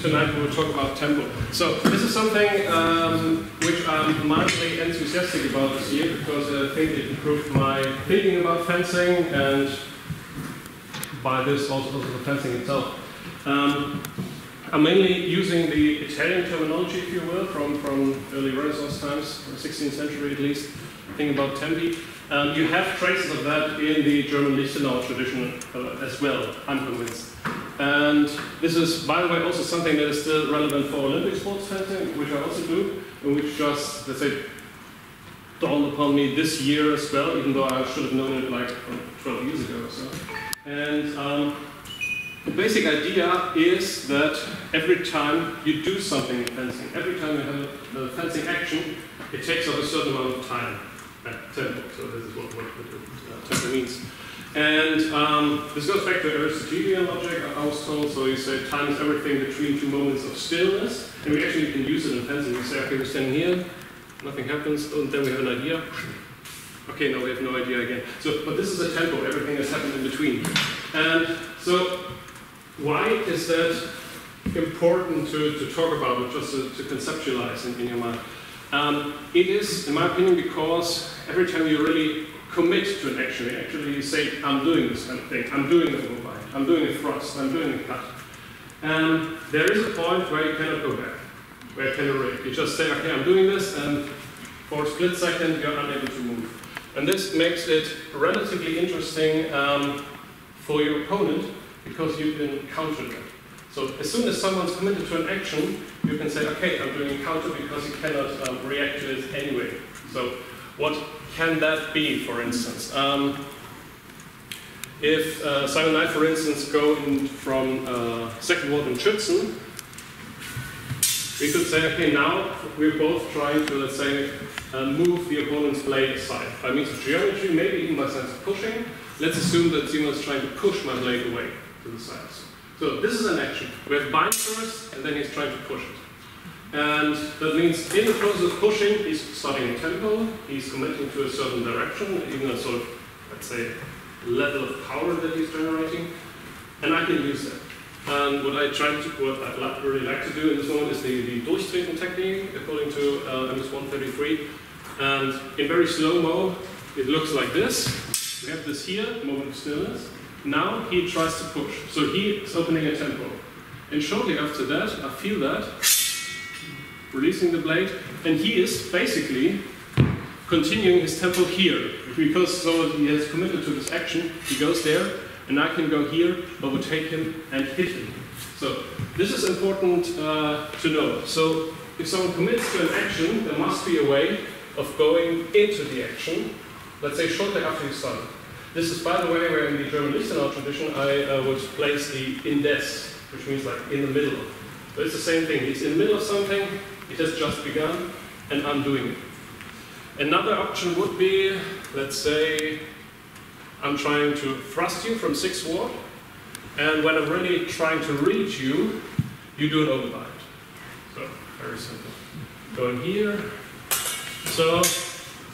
tonight we will talk about tempo. So this is something um, which I'm mildly enthusiastic about this year because I think it improved my thinking about fencing and by this also, the fencing itself. Um, I'm mainly using the Italian terminology, if you will, from, from early Renaissance times, 16th century at least, thinking about tempi. Um, you have traces of that in the German Lichtenauer tradition uh, as well, I'm convinced. And this is, by the way, also something that is still relevant for Olympic sports fencing, which I also do, and which just, let's say, dawned upon me this year as well, even though I should have known it like 12 years ago or so. And um, the basic idea is that every time you do something in fencing, every time you have a, fencing action, it takes up a certain amount of time at tempo. So this is what, what, what uh, tempo means. And um, this goes back to Aristotelian logic, I was told. So you say time is everything between two moments of stillness. And we actually can use it in fencing. We say, okay, we're standing here, nothing happens, and then we have an idea. Okay, now we have no idea again. So, but this is a tempo, everything has happened in between. And so why is that important to, to talk about or just to, to conceptualize in, in, your mind? Um, it is, in my opinion, because every time you really commit to an action, you actually say, I'm doing this kind of thing, I'm doing a overbind, I'm doing a thrust, I'm doing a cut. And there is a point where you cannot go back, where you cannot break. You just say, okay, I'm doing this, and for a split second, you're unable to move. And this makes it relatively interesting um, for your opponent because you can counter them. So as soon as someone's committed to an action, you can say, okay, I'm doing a counter because he cannot um, react to it anyway. So what can that be, for instance? Um, if uh, I, for instance, go in from uh, second ward in Schützen, we could say, okay, now we're both trying to, let's say, uh, move the opponent's blade aside. By means of geometry, maybe even by sense of pushing, let's assume that Simon is trying to push my blade away to the sides. So this is an action. We have bind first, and then he's trying to push it. And that means in the process of pushing, he's starting a tempo, he's committing to a certain direction, even a sort of, let's say, level of power that he's generating, and I can use that. And what I try to, what I really like to do in this moment is the, the Durchtreten technique, according to uh, MS I.33. And in very slow mo, it looks like this. We have this here, moment of stillness. Now he tries to push. So he is opening a tempo. And shortly after that, I feel that, releasing the blade, and he is basically continuing his tempo here. Because so he has committed to this action, he goes there, and I can go here, overtake him, and hit him. So this is important uh, to know. So if someone commits to an action, there must be a way of going into the action, let's say shortly after he's done. This is, by the way, where in the German Lichtenauer tradition I uh, would place the indes, which means like in the middle. But it's the same thing. It's in the middle of something, it has just begun, and I'm doing it. Another option would be, let's say, I'm trying to thrust you from 6 ward, and when I'm really trying to reach you, you do an overbind. So, very simple. Going here. So,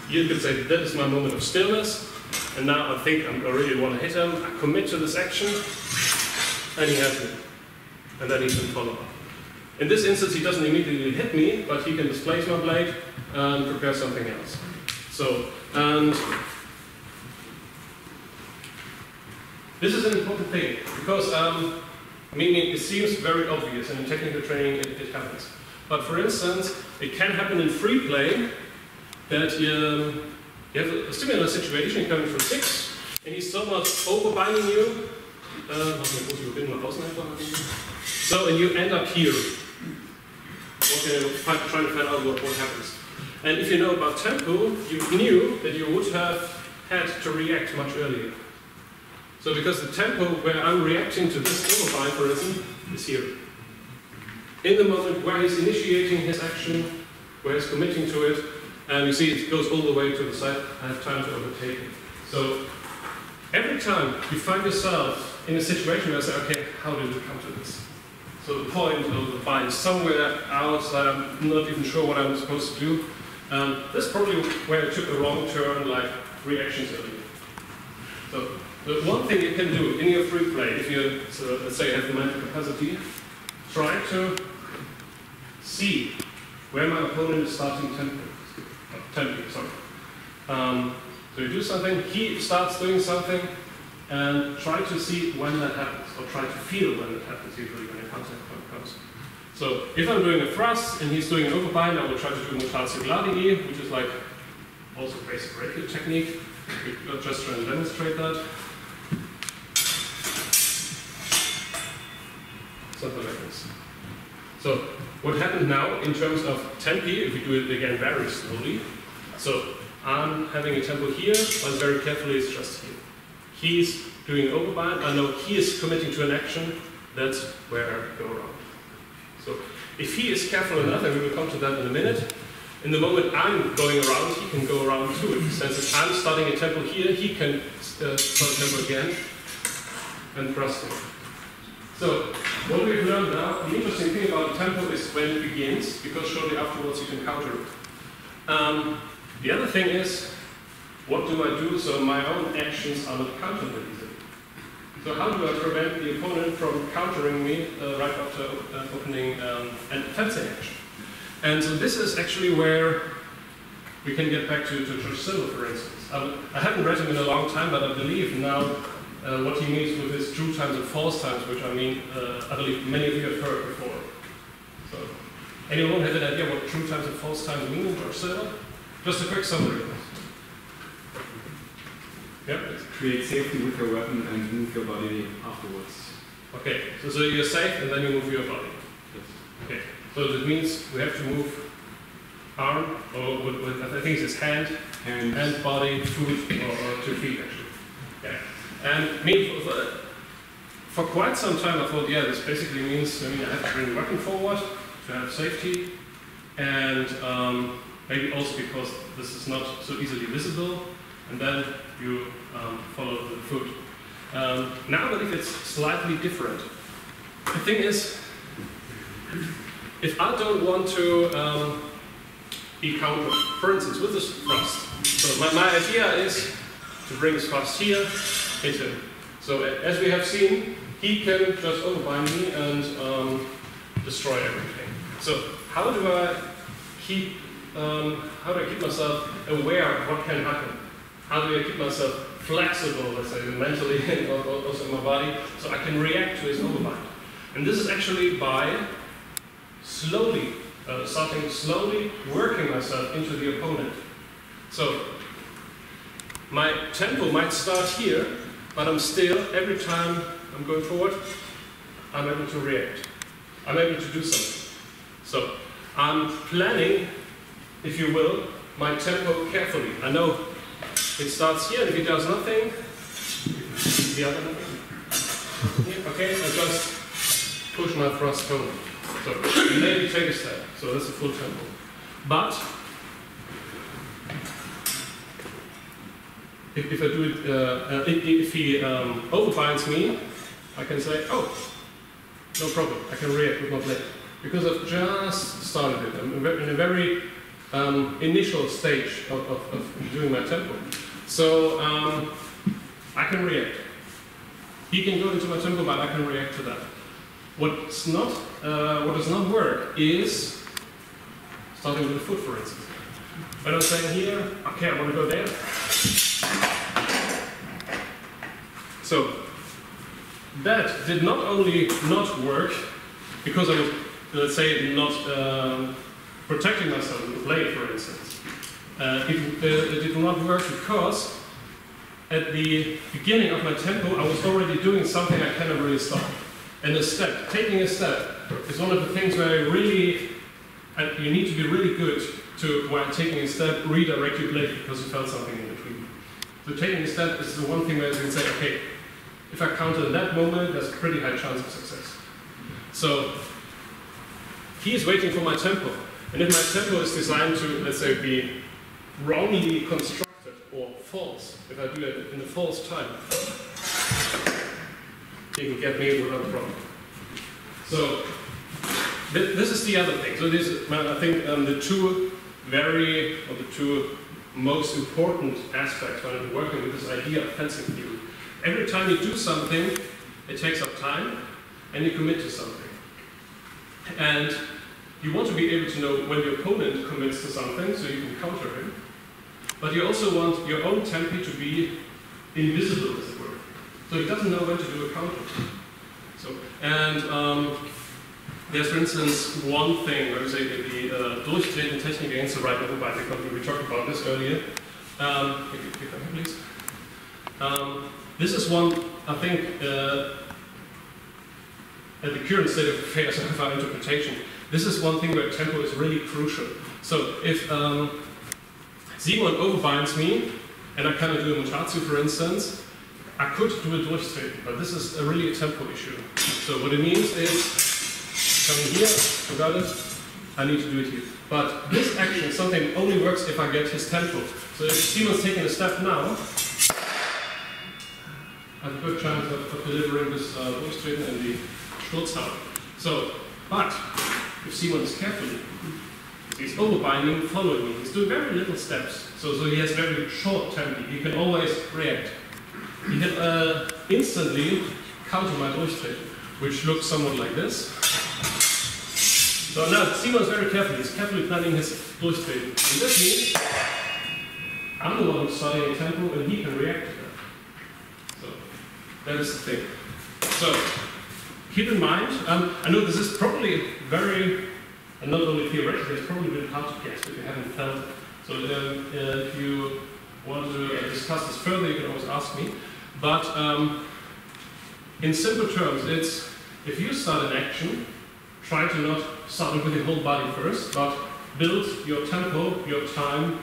you could say, that is my moment of stillness. And now I think I'm, i really want to hit him. I commit to this action, and he has me. And then he can follow up. In this instance, he doesn't immediately hit me, but he can displace my blade and prepare something else. So, and this is an important thing because, um, it seems very obvious, and in technical training it, it happens. But for instance, it can happen in free play that you, you have a similar situation, coming from six, and he's somewhat overbinding you. Uh, so, and you end up here. Okay, trying to find out what, what happens. And if you know about tempo, you knew that you would have had to react much earlier. So because the tempo where I'm reacting to this for instance, is here. In the moment where he's initiating his action, where he's committing to it, and you see it goes all the way to the side, I have time to overtake it. So every time you find yourself in a situation where you say, okay, how did we come to this? So the point of the bind somewhere outside, I'm not even sure what I'm supposed to do. Um, that's probably where I took the wrong turn, like three actions earlier. So the one thing you can do in your free play, if you, so let's say, you have the mental capacity, try to see where my opponent is starting tempo. uh, Tempo, sorry. Um, so you do something, he starts doing something, and try to see when that happens, or try to feel when it happens, usually when it comes. comes. So if I'm doing a thrust and he's doing an overbind, I will try to do Mutatio Gladii, which is like also basic rapier technique. We'll just try and demonstrate that. Something like this. So what happened now in terms of tempi, if we do it again very slowly, so I'm having a tempo here, but very carefully it's just here. He's doing overbind, I know he is committing to an action, that's where I go wrong. So if he is careful enough, and we will come to that in a minute, in the moment I'm going around, he can go around too. Since if I'm starting a tempo here, he can uh, start a tempo again and thrust it. So what we've learned now, the interesting thing about the tempo is when it begins, because shortly afterwards you can counter it. Um, the other thing is, what do I do so my own actions are not countered easily? So how do I prevent the opponent from countering me uh, right after uh, opening um, and fencing action? And so this is actually where we can get back to, to George Silver, for instance. I, haven't read him in a long time, but I believe now uh, what he means with his true times and false times, which I mean, uh, I believe many of you have heard before. So, anyone have an idea what true times and false times mean in George Silver? Just a quick summary. Yep. Create safety with your weapon and move your body afterwards. Okay, so, so you're safe and then you move your body. Yes. Okay, so that means we have to move arm, or with, with, I think it's hand, And hand, body, foot, or, or two feet actually. Yeah. And me, for, for quite some time I thought, yeah, this basically means I mean I have to bring the weapon forward to have safety, and um, maybe also because this is not so easily visible, and then you um, follow the foot. Um, now I believe it's slightly different. The thing is, if I don't want to um, be countered, for instance, with this thrust. So my, my idea is to bring this thrust here, hit him. So as we have seen, he can just overbind me and um, destroy everything. So how do I keep um, how do I keep myself aware of what can happen? How do I keep myself flexible, let's say, mentally and al- al- also in my body, so I can react to his overbind? And this is actually by slowly, uh, starting slowly working myself into the opponent. So my tempo might start here, but I'm still, every time I'm going forward, I'm able to react. I'm able to do something. So I'm planning, if you will, my tempo carefully. I know it starts here, and if it does nothing, the other nothing. Yeah, okay, I just push my thrust home. So maybe take a step. So that's a full tempo. But if, if I do it, uh, uh, if, he um, overbinds me, I can say, oh, no problem, I can react with my blade. Because I've just started it. I'm in in a very um, initial stage of, of, of doing my tempo. So um, I can react. He can go into my tempo, but I can react to that. What's not, uh, what does not work is starting with the foot, for instance. When I'm saying here, okay, I want to go there. So that did not only not work because I was, let's say, not um, protecting myself with the blade, for instance. Uh, it, uh, it did not work because at the beginning of my tempo, I was already doing something I cannot really stop. And a step, taking a step, is one of the things where I really, and you need to be really good to, while taking a step, redirect your blade because you felt something in between. So taking a step is the one thing where you can say, okay, if I counter in that moment, there's a pretty high chance of success. So he is waiting for my tempo. And if my tempo is designed to, let's say, be wrongly constructed or false, if I do it in a false time, he can get me without a problem. So thi- this is the other thing. So this, is, I think, um, the two very, or the two most important aspects when I'm working with this idea of fencing theory. Every time you do something, it takes up time, and you commit to something. And you want to be able to know when your opponent commits to something so you can counter him. But you also want your own tempi to be invisible, as it were. So he doesn't know when to do a counter. So, and um, there's, for instance, one thing where we say the uh, durchtreten Technik against the right level by the We talked about this earlier. Um, if you on here, please. Um, this is one, I think, uh, at the current state of affairs of our interpretation, this is one thing where tempo is really crucial. So if um, Simon overbinds me, and I cannot do a mutatio, for instance, I could do a durchtreten, but this is a really a tempo issue. So what it means is, coming here, I got it, I need to do it here. But this action something only works if I get his tempo. So if Simon's taking a step now, I have a good chance of, of delivering this uh, durchtreten and the Sturzhauer. So, but if Simon is carefully, he's overbinding, following me. He's doing very little steps. So, so he has very short tempo. He can always react. He can uh, instantly counter my durchtreten, which looks somewhat like this. So now Simon is very careful. He's carefully planning his durchtreten. And this means I'm the one starting a tempo and he can react to that. So that is the thing. So keep in mind, um, I know this is probably very, and not only theoretically, it's probably been hard to guess if you haven't felt it. So um, uh, if you want to discuss this further, you can always ask me. But um, in simple terms, it's if you start an action, try to not start it with your whole body first, but build your tempo, your time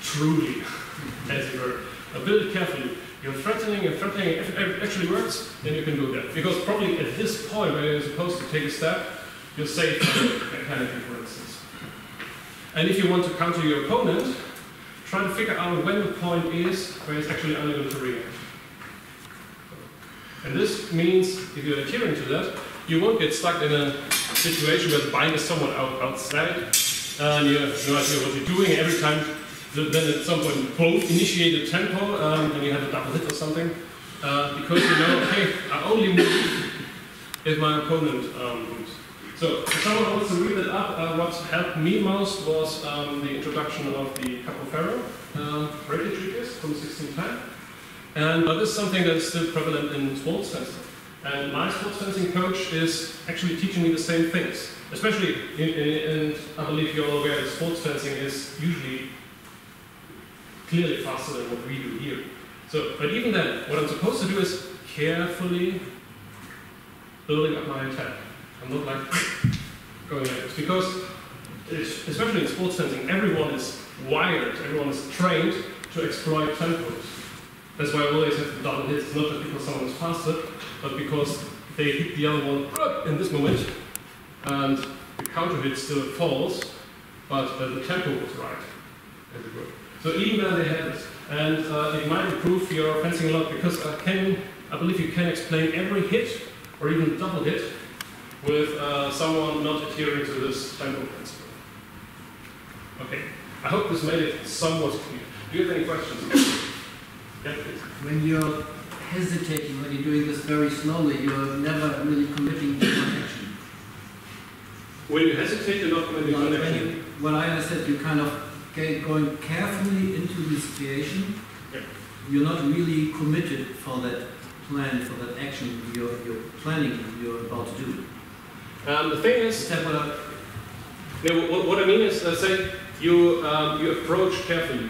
truly, as it were. Uh, build it carefully. You're threatening and threatening, if it actually works, then you can do that. Because probably at this point where you're supposed to take a step, you're safe mechanically, for instance. And if you want to counter your opponent, try to figure out when the point is where it's actually unable to react. And this means, if you're adhering to that, you won't get stuck in a situation where the bind is somewhat out, outside, and you have no idea what you're doing. Every time, then at some point, both initiate a tempo, um, and you have a double hit or something, uh, because you know, okay, I only move if my opponent um, moves. So, if someone wants to read it up, uh, what helped me most was um, the introduction of the Capoferro um, rapier treatise from 1610. And uh, this is something that is still prevalent in sports fencing. And my sports fencing coach is actually teaching me the same things. Especially, in, in, and I believe you're all aware that sports fencing is usually clearly faster than what we do here. So, but even then, what I'm supposed to do is carefully building up my attack. I'm not like going like this because, especially in sports fencing, everyone is wired, everyone is trained to exploit tempos. That's why I always have double hits, not just because someone is faster, but because they hit the other one in this moment, and the counter hit still falls, but uh, the tempo was right. So even then they have it, and uh, it might improve your fencing a lot because I can, I believe you can explain every hit or even double hit with uh, someone not adhering to this tempo principle. Okay, I hope this made it somewhat clear. Do you have any questions? Yeah, please. When you're hesitating, when you're doing this very slowly, you're never really committing to one action. When you hesitate, you're not committing one when action. you, I understood, you kind of going carefully into the situation. Yeah. You're not really committed for that plan, for that action you're, you're planning, you're about to do. Um, the thing Is what I, mean is, let's say you um, you approach carefully.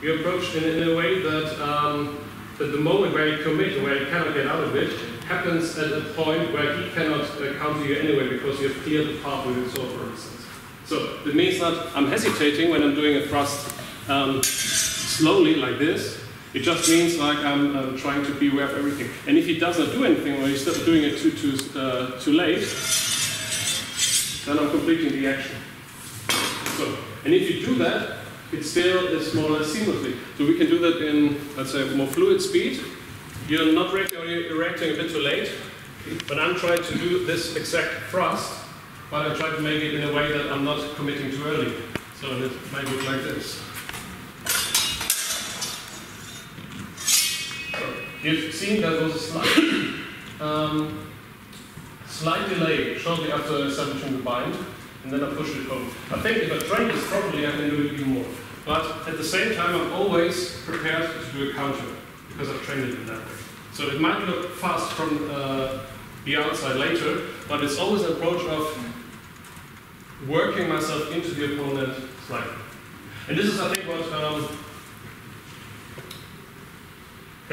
You approach in, in a way that um, that the moment where you commit, where you cannot get out of it, happens at a point where he cannot uh, to you anyway because you have cleared the path with your sword, for instance. So it means that I'm hesitating when I'm doing a thrust um, slowly like this. It just means like I'm, um trying to be aware of everything. And if he does not do anything, or he's doing it too too uh, too late, then I'm completing the action. So, and if you do that, it still is more or less seamlessly. So we can do that in, let's say, more fluid speed. You're not reacting, or you're reacting a bit too late. But I'm trying to do this exact thrust, but I try to make it in a way that I'm not committing too early. So it might look like this. So you've seen there was a slide. Um, slight delay shortly after establishing the bind, and then I pushed it home. I think if I train this properly, I can do it even more. But at the same time, I'm always prepared to do a counter because I've trained it in that way. So it might look fast from uh, the outside later, but it's always an approach of working myself into the opponent slightly. And this is, I think, what. Um,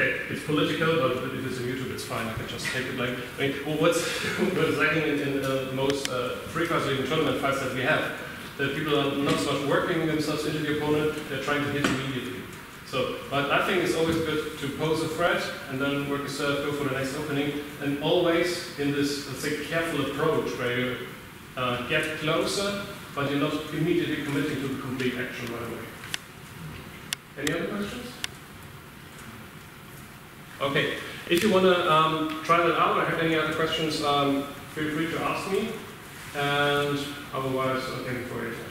okay, it's political, but if it's on YouTube, it's fine. I can just take it like. I mean, well, what's what's lacking in, in most uh, free league tournament fights that we have, that people are not so much working themselves into the opponent; they're trying to hit immediately. So, but I think it's always good to pose a threat and then work a serve, go for the next opening, and always in this, let's say, careful approach where you uh, get closer, but you're not immediately committing to the complete action right away. Any other questions? Okay, if you want to um, try that out or have any other questions, um, feel free to ask me, and otherwise, thank you for attention.